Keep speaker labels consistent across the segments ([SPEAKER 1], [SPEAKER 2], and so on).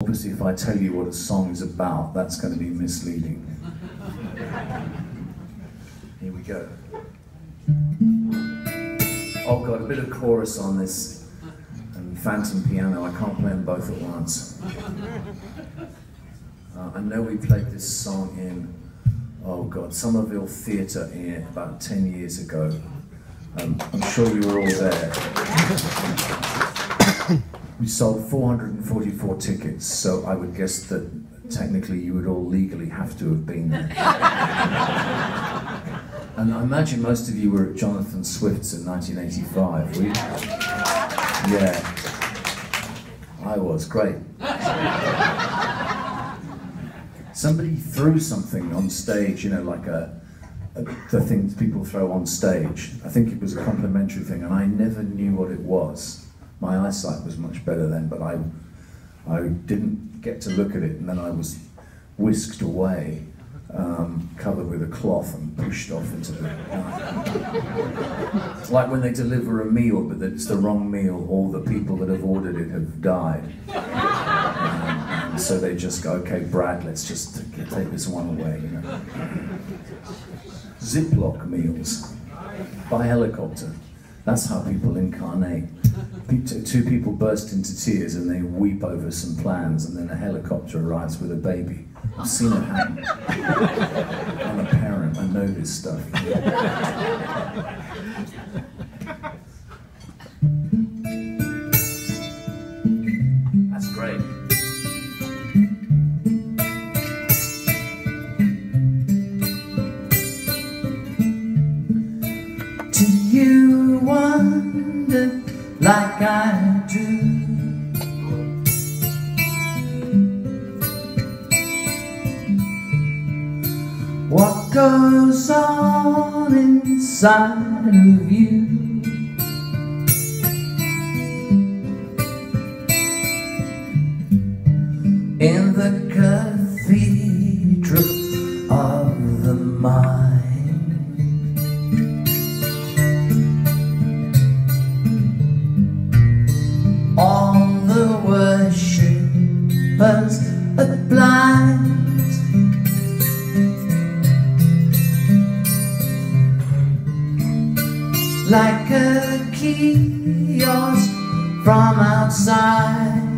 [SPEAKER 1] Obviously, if I tell you what a song is about, that's going to be misleading. Here we go. Oh god, a bit of chorus on this and phantom piano. I can't play them both at once. Uh, I know we played this song in, oh god, Somerville Theatre here about 10 years ago. Um, I'm sure you were all there. We sold 444 tickets, so I would guess that technically you would all legally have to have been there. and I imagine most of you were at Jonathan Swift's in 1985, were you? Yeah. I was, great. Somebody threw something on stage, you know, like a, a, the things people throw on stage. I think it was a complimentary thing, and I never knew what it was. My eyesight was much better then, but I, I didn't get to look at it, and then I was whisked away, um, covered with a cloth, and pushed off into the night. like when they deliver a meal, but it's the wrong meal. All the people that have ordered it have died. Um, so they just go, okay, Brad, let's just take this one away. You know. Ziploc meals by helicopter. That's how people incarnate. Two people burst into tears and they weep over some plans, and then a helicopter arrives with a baby. I've seen it happen. I'm a parent, I know this stuff. Like I do? What goes on inside of you? In the cathedral Like a kiosk from outside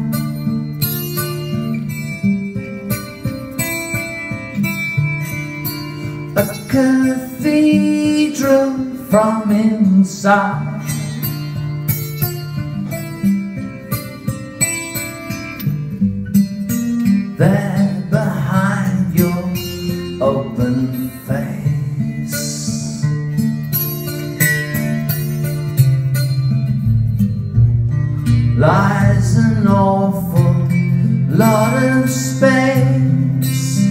[SPEAKER 1] A cathedral from inside there behind your open face. An awful lot of space.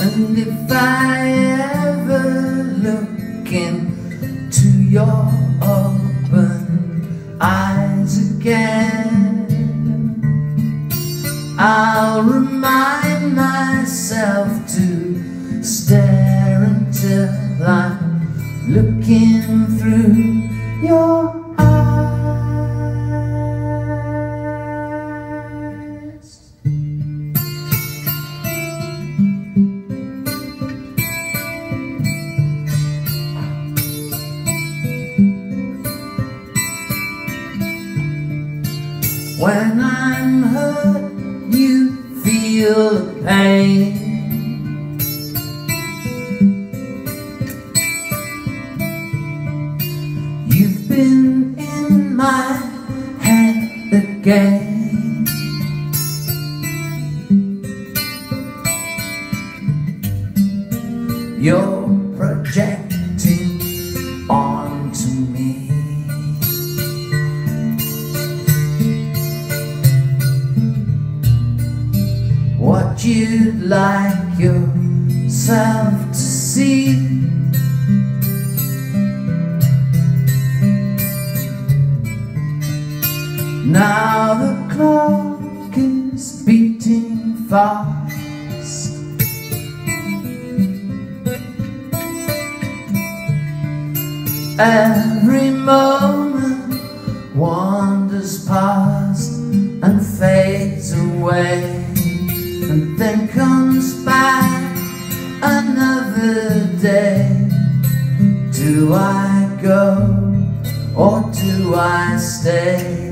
[SPEAKER 1] And if I ever look into your open eyes again, I'll remind myself to stare until I'm looking through your eyes. When I'm hurt, you feel the pain. Again. You're projecting onto me. what you'd like yourself to see. Now the clock is beating fast. Every moment wanders past and fades away and then comes back another day. Do I go or do I stay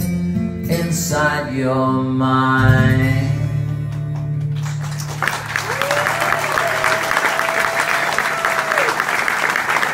[SPEAKER 1] inside your mind?